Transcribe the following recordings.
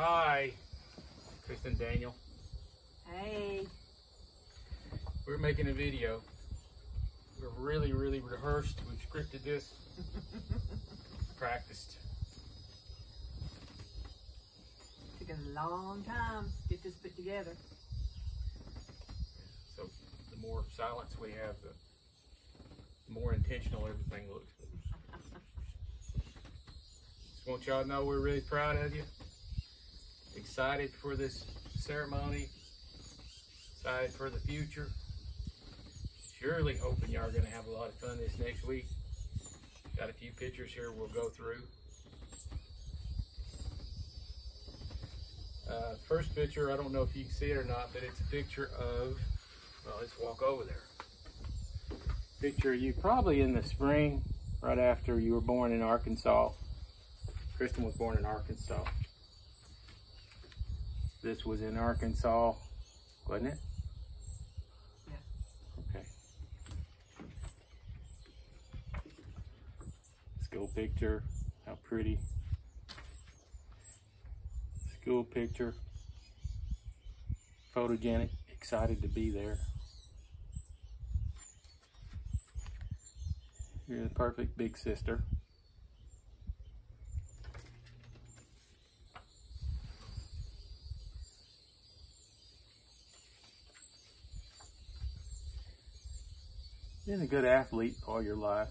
Hi, Kristin Daniel. Hey. We're making a video. We're really, really rehearsed. We've scripted this, practiced. Took a long time to get this put together. So the more silence we have, the more intentional everything looks. Just want y'all to know we're really proud of you. Excited for this ceremony. Excited for the future. Surely hoping y'all are going to have a lot of fun this next week. Got a few pictures here we'll go through. Uh, first picture, I don't know if you can see it or not, but it's a picture of, well, let's walk over there. Picture you probably in the spring, right after you were born in Arkansas. Kristin was born in Arkansas. This was in Arkansas, wasn't it? Yeah. Okay. School picture, how pretty. School picture. Photogenic, excited to be there. You're the perfect big sister. Been a good athlete all your life.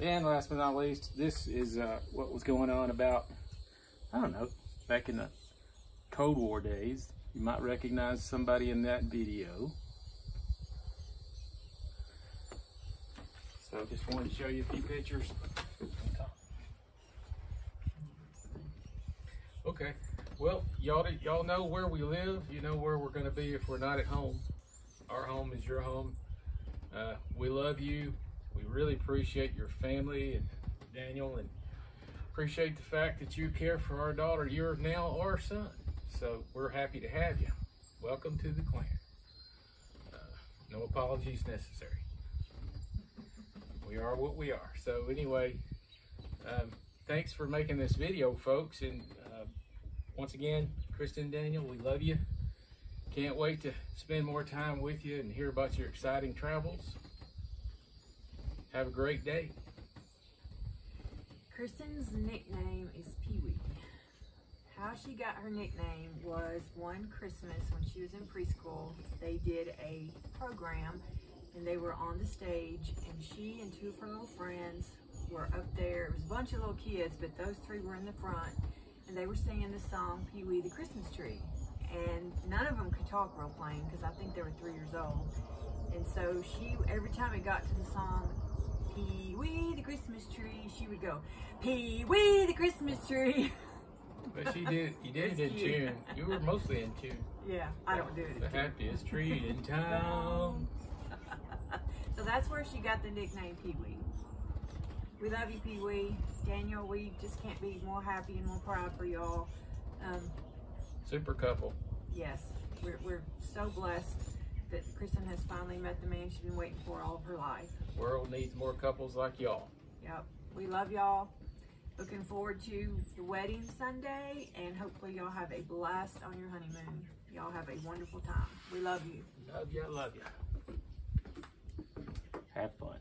And last but not least, this is uh, what was going on about, I don't know, back in the Cold War days. You might recognize somebody in that video. So just wanted to show you a few pictures. Okay, well, y'all y'all know where we live. You know where we're going to be if we're not at home. Our home is your home. Uh, we love you. We really appreciate your family and Daniel, and appreciate the fact that you care for our daughter. You're now our son, so we're happy to have you. Welcome to the clan. Uh, no apologies necessary. We are what we are. So anyway, um, thanks for making this video, folks, and uh, once again, Kristin and Daniel, we love you. Can't wait to spend more time with you and hear about your exciting travels. Have a great day. Kristin's nickname is Pee Wee. How she got her nickname was one Christmas when she was in preschool. They did a program and they were on the stage and she and two of her little friends were up there. It was a bunch of little kids, but those three were in the front and they were singing the song Pee Wee the Christmas Tree. And none of them could talk real plain because I think they were three years old. And so she, every time it got to the song, Pee Wee the Christmas tree, she would go, Pee Wee the Christmas tree. But she did, you did in cute. tune. You were mostly in tune. yeah, I don't do it. The happiest tree in town. so that's where she got the nickname Pee Wee. We love you, Pee Wee. Daniel, we just can't be more happy and more proud for y'all. Um, Super couple. yes, we're, we're so blessed that Kristin has finally met the man she's been waiting for all of her life. World needs more couples like y'all. Yep. We love y'all. Looking forward to the wedding Sunday and hopefully y'all have a blast on your honeymoon. Y'all have a wonderful time. We love you. Love ya, love ya. Have fun.